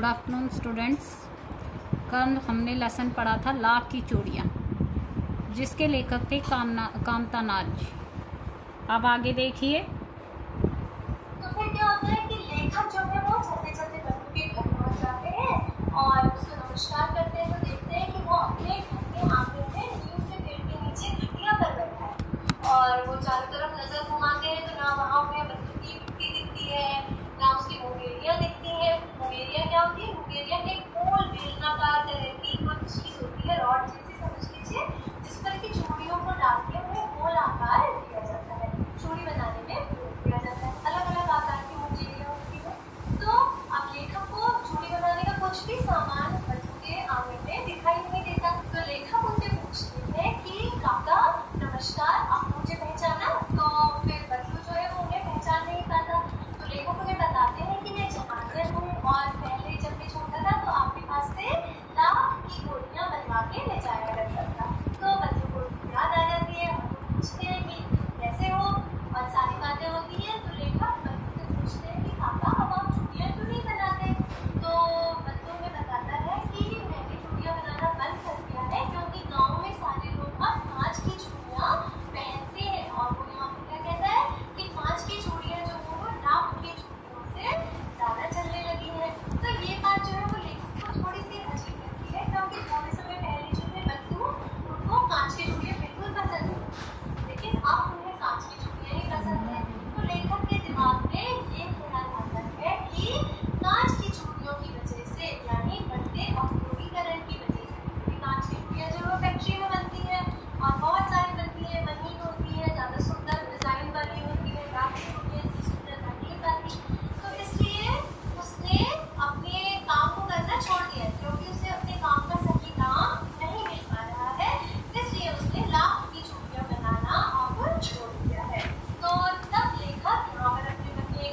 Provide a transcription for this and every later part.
Good afternoon students. कल हमने lesson पढ़ा था लाख की चूड़ियाँ, जिसके लेखक थे कामना कामता नाज अब आगे देखिए।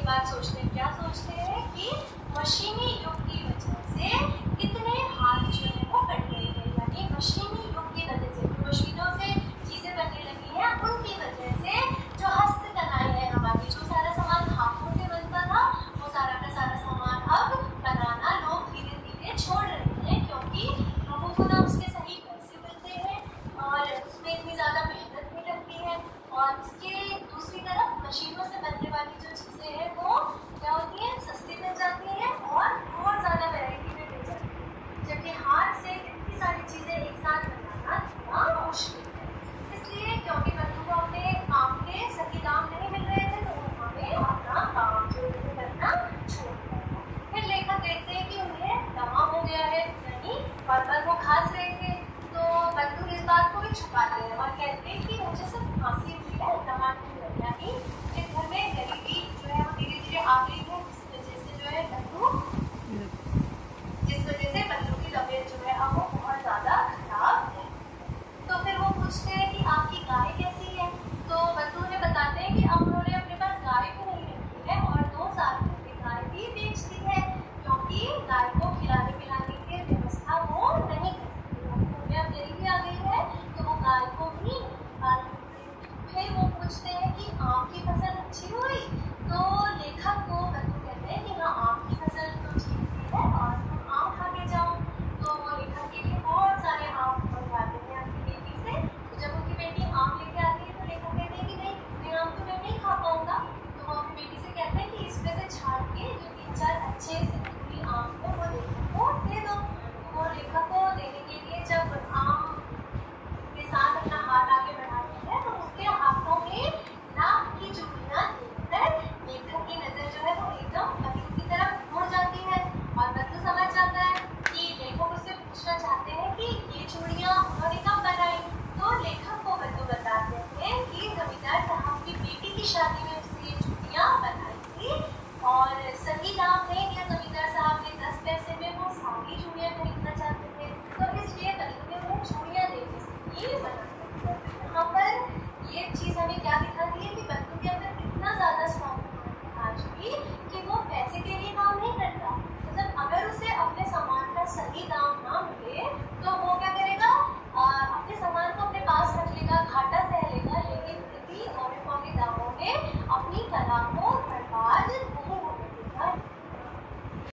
बात सोचते हैं। क्या सोचते हैं कि मशीनी युग की वजह से